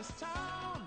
this town.